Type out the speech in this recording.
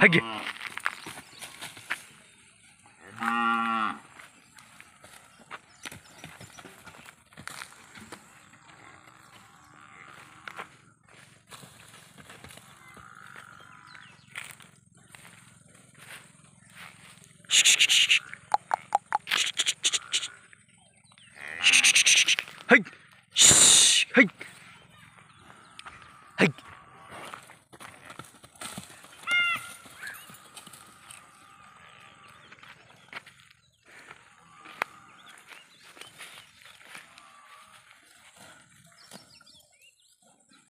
はい。はい。はい。